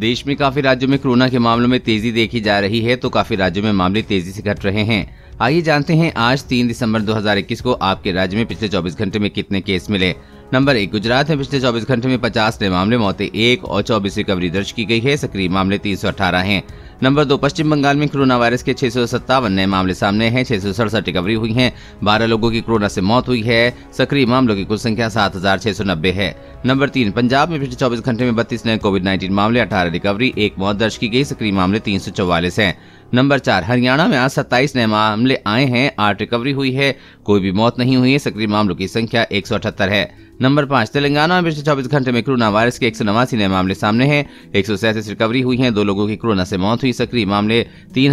देश में काफ़ी राज्यों में कोरोना के मामलों में तेज़ी देखी जा रही है तो काफ़ी राज्यों में मामले तेज़ी से घट रहे हैं। आइए जानते हैं, आज 3 दिसंबर 2021 को आपके राज्य में पिछले 24 घंटे में कितने केस मिले? नंबर एक, गुजरात में पिछले 24 घंटे में 50 नए मामले, मौतें एक और 24 रिकवरी दर्ज की गई है। सक्रिय मामले तीन हैं। नंबर दो, पश्चिम बंगाल में कोरोना वायरस के छह सौ सत्तावन नए मामले सामने हैं। छह सौ सड़सठ रिकवरी हुई है। बारह लोगों की कोरोना से मौत हुई है। सक्रिय मामलों की कुल संख्या सात हज़ार छह सौ नब्बे है। नंबर तीन, पंजाब में पिछले चौबीस घंटे में बत्तीस नए कोविड नाइन्टीन मामले, अठारह रिकवरी, एक मौत दर्ज की गई। सक्रिय मामले तीन सौ चौवालीस है। नंबर चार, हरियाणा में आज सत्ताईस नए मामले आए हैं, आठ रिकवरी हुई है, कोई भी मौत नहीं हुई है, सक्रिय मामलों की संख्या एक सौ अठहत्तर है। नंबर पाँच, तेलंगाना में पिछले चौबीस घंटे में कोरोना वायरस के एक सौ नवासी नए मामले सामने हैं, एक सौ रिकवरी हुई है, दो लोगों की कोरोना से मौत हुई, सक्रिय मामले तीन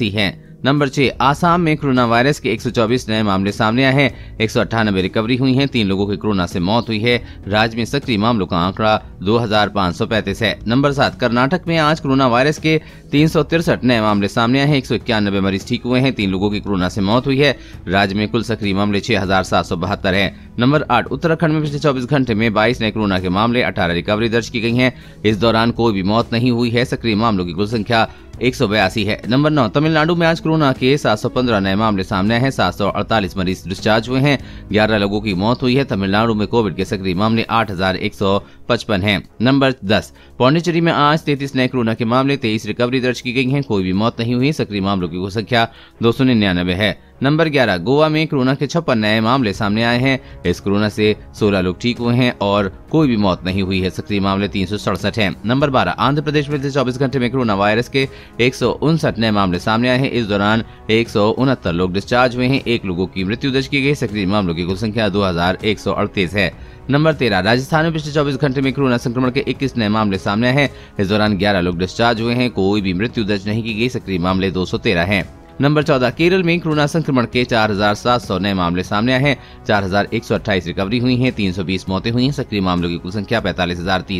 है। नंबर छह, आसाम में कोरोना वायरस के 124 नए मामले सामने आए हैं, एक सौ अट्ठानबे रिकवरी हुई हैं, तीन लोगों की कोरोना से मौत हुई है, राज्य में सक्रिय मामलों का आंकड़ा दो है। नंबर सात, कर्नाटक में आज कोरोना वायरस के तीन नए मामले सामने आए हैं। एक सौ इक्यानबे मरीज़ ठीक हुए हैं। तीन लोगों की कोरोना से मौत हुई है। राज्य में कुल सक्रिय मामले छह हज़ार सात सौ बहत्तर है। नंबर आठ, उत्तराखंड में पिछले चौबीस घंटे में बाईस नए कोरोना के मामले, अठारह रिकवरी दर्ज की गई है। इस दौरान कोई भी मौत नहीं हुई है। सक्रिय मामलों की कुल संख्या एक सौ बयासी है। नंबर नौ, तमिलनाडु में आज कोरोना के 715 नए मामले सामने आए हैं। 748 मरीज़ डिस्चार्ज हुए हैं। 11 लोगों की मौत हुई है। तमिलनाडु में कोविड के सक्रिय मामले आठ हज़ार एक सौ पचपन है। नंबर दस, पौंडीचेरी में आज तैतीस नए कोरोना के मामले, तेईस रिकवरी दर्ज की गई है। कोई भी मौत नहीं हुई, सक्रिय मामलों की संख्या दो सौ निन्यानवे है। नंबर 11 गोवा में कोरोना के छप्पन नए मामले सामने आए हैं। इस कोरोना से 16 लोग ठीक हुए हैं और कोई भी मौत नहीं हुई है। सक्रिय मामले तीन है। नंबर 12 आंध्र प्रदेश में पिछले चौबीस घंटे में कोरोना वायरस के एक सौ उनसठ नए मामले सामने आए हैं। इस दौरान एक सौ उनहत्तर लोग डिस्चार्ज हुए हैं। एक लोगों की मृत्यु दर्ज की गई सक्रिय मामलों की कुल संख्या दो हज़ार एक सौ अड़तीस है। नंबर तेरह, राजस्थान में पिछले चौबीस घंटे में कोरोना संक्रमण के इक्कीस नए मामले सामने आए हैं। इस दौरान ग्यारह लोग डिस्चार्ज हुए हैं। कोई भी मृत्यु दर्ज नहीं की गई। सक्रिय मामले दो हैं। नंबर चौदह केरल में कोरोना संक्रमण के 4,700 नए मामले सामने आए हैं। 4,128 रिकवरी हुई हैं 320 मौतें हुई हैं सक्रिय मामलों की कुल संख्या पैंतालीस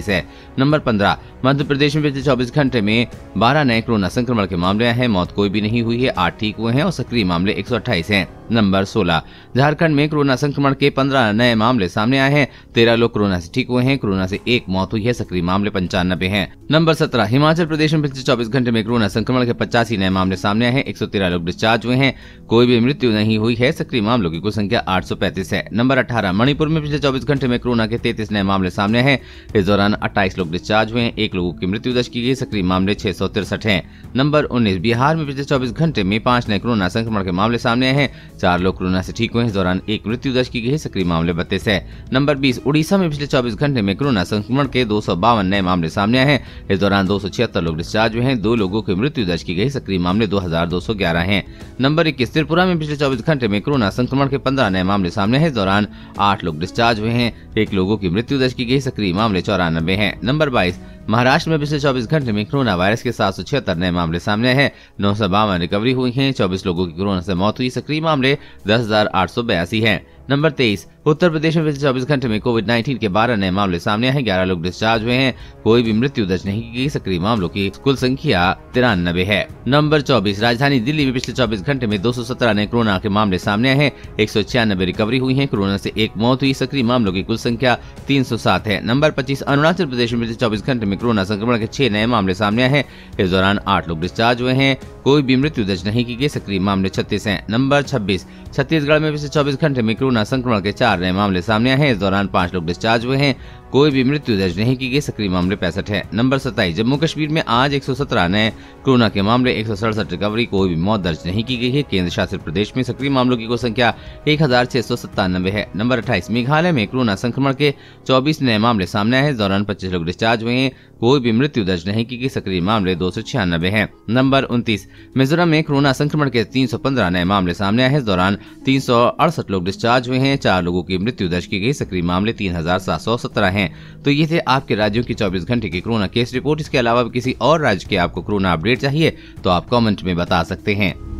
है। नंबर पंद्रह मध्य प्रदेश में पिछले चौबीस घंटे में बारह नए कोरोना संक्रमण के मामले आए हैं। मौत कोई भी नहीं हुई है आठ ठीक हुए हैं और सक्रिय मामले एक हैं। नंबर 16 झारखंड में कोरोना संक्रमण के 15 नए मामले सामने आए हैं। तेरह लोग कोरोना से ठीक हुए हैं, कोरोना से एक मौत हुई है, सक्रिय मामले पंचानबे हैं। नंबर 17 हिमाचल प्रदेश में पिछले 24 घंटे में कोरोना संक्रमण के पचासी नए मामले सामने आए हैं। एक सौ तेरह लोग डिस्चार्ज हुए हैं। कोई भी मृत्यु नहीं हुई है, सक्रिय मामलों की कुल संख्या आठ सौ पैंतीस है। नंबर अठारह, मणिपुर में पिछले चौबीस घंटे में कोरोना के तैतीस नए मामले सामने हैं। इस दौरान अट्ठाईस लोग डिस्चार्ज हुए हैं, एक लोगों की मृत्यु दर्ज की गई सक्रिय मामले छह सौ तिरसठ है। नंबर उन्नीस, बिहार में पिछले चौबीस घंटे में पाँच नए कोरोना संक्रमण के मामले सामने आए हैं। चार लोग कोरोना से ठीक हुए इस दौरान एक मृत्यु दर्ज की गई सक्रिय मामले बत्तीस है। नंबर बीस, उड़ीसा में पिछले चौबीस घंटे में कोरोना संक्रमण के दो सौ बावन नए मामले सामने आए हैं। इस दौरान दो सौ छिहत्तर लोग डिस्चार्ज हुए हैं। दो लोगों की मृत्यु दर्ज की गई। सक्रिय मामले दो हैं। नंबर इक्कीस, त्रिपुरा में पिछले चौबीस घंटे में कोरोना संक्रमण के पंद्रह नए मामले सामने हैं। इस दौरान आठ लोग डिस्चार्ज हुए हैं। एक लोगों की मृत्यु दर्ज की गई। सक्रिय मामले चौरानबे हैं। नंबर बाईस महाराष्ट्र में पिछले 24 घंटे में कोरोना वायरस के सात सौ छिहत्तर नए मामले सामने हैं। नौ सौ बावन रिकवरी हुई हैं 24 लोगों की कोरोना से मौत हुई। सक्रिय मामले दस हज़ार आठ सौ बयासी है। नंबर तेईस, उत्तर प्रदेश में पिछले चौबीस घंटे में कोविड 19 के बारह नए मामले सामने आए ग्यारह लोग डिस्चार्ज हुए हैं। कोई भी मृत्यु दर्ज नहीं की गई। सक्रिय मामलों की कुल संख्या तिरानबे है। नंबर चौबीस, राजधानी दिल्ली में पिछले चौबीस घंटे में दो सौ सत्रह नए कोरोना के मामले सामने आए हैं। एक सौ छियानबे रिकवरी हुई है। कोरोना ऐसी एक मौत हुई। सक्रिय मामलों की कुल संख्या तीन सौ सात है। नंबर पच्चीस, अरुणाचल प्रदेश में पिछले चौबीस घंटे में कोरोना संक्रमण के छह नए मामले सामने आए हैं। इस दौरान आठ लोग डिस्चार्ज हुए हैं। कोई भी मृत्यु दर्ज नहीं की गई। सक्रिय मामले छत्तीस है। नंबर छब्बीस, छत्तीसगढ़ में पिछले चौबीस घंटे में कोरोना संक्रमण के चार नए मामले सामने आए हैं। इस दौरान पाँच लोग डिस्चार्ज हुए हैं। कोई भी मृत्यु दर्ज नहीं की गई, सक्रिय मामले पैंसठ है। नंबर सत्ताईस, जम्मू कश्मीर में आज 117 नए कोरोना के मामले, एक रिकवरी, कोई भी मौत दर्ज नहीं की गई है। केंद्र शासित प्रदेश में सक्रिय मामलों की कुल संख्या एक हज़ार छह सौ सत्तानबे है। नंबर अट्ठाईस, मेघालय में कोरोना संक्रमण के चौबीस नए मामले सामने आए इस दौरान पच्चीस लोग डिस्चार्ज हुए हैं। कोई भी मृत्यु दर्ज नहीं की गई, सक्रिय मामले दो सौ छियानबे है। नंबर उनतीस, मिजोरम में कोरोना संक्रमण के तीन सौ पंद्रह नए मामले सामने आए इस दौरान तीन सौ अड़सठ लोग डिस्चार्ज हुए हैं। चार लोगों की मृत्यु दर्ज की गई, सक्रिय मामले तीन हज़ार सात सौ सत्रह हैं। हैं। तो ये थे आपके राज्यों की 24 घंटे की कोरोना केस रिपोर्ट। इसके अलावा किसी और राज्य के आपको कोरोना अपडेट चाहिए तो आप कमेंट में बता सकते हैं।